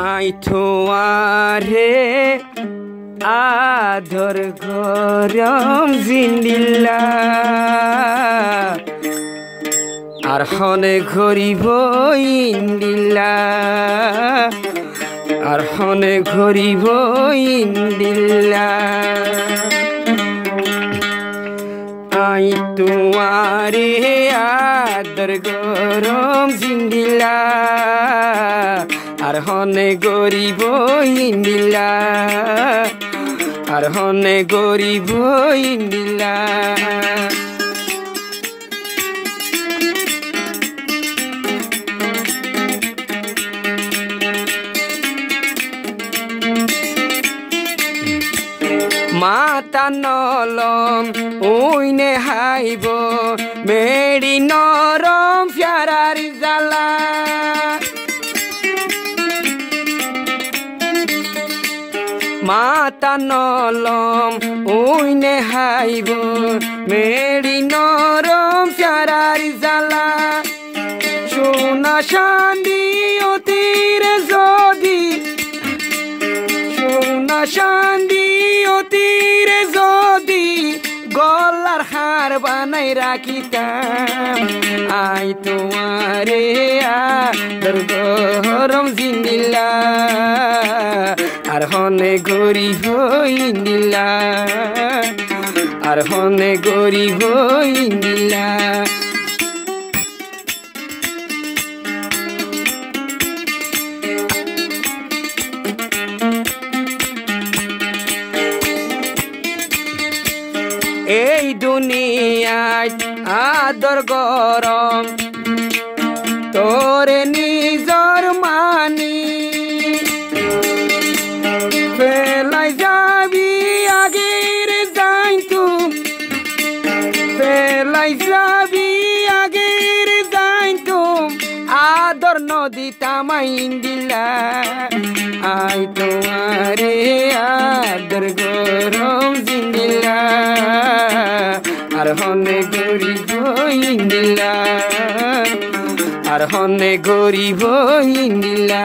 আইথোয়ারে আধর গরম জিন্দিল্লা। আর হনে ঘরিব ইন্দিল্লা। আর হনে ঘরিব ইন্দিল্লা। আই তোমারে আদর গরম জিন্দিলা আর হনে গরিব ইন্দিলা আর হনে গরিব ইন্দিলা মাতা নলম উইনে হাইব মেডি নরম মাতা নলম, উইনে হাইব মেডি নরম ফিয়ারার জালা সোনা শান্তি অতিরে যদি, সোনা শান্তি অতিরে যদি, গলার হার বানাই রাখিতাম। আই তোমারে আদর গরম জিন্দিলা। আর হনে গরি হইন্দিলা আর হনে গরি হইন্দিলা এই দুনিয়ায় আদর গরম, তোরে নিজর মানি। আদর নদী তামাইন দিলা। আই তোমারে আদর গরম জিন্দিলা। আর হনে গরিব বইন্দিলা আর হনে গরিব বইন্দিলা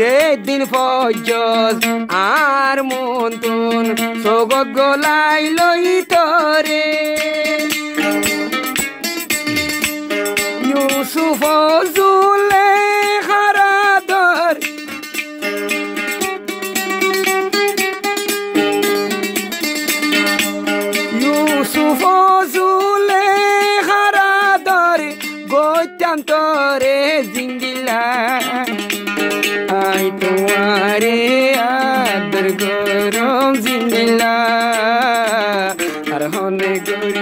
যেদিন ফজজ আর মন্তন সগত গলাই লই তরে। ইউসুফ জুলে হারাদর ইউসুফ জুলে আর হনে গরি গইন্দিলা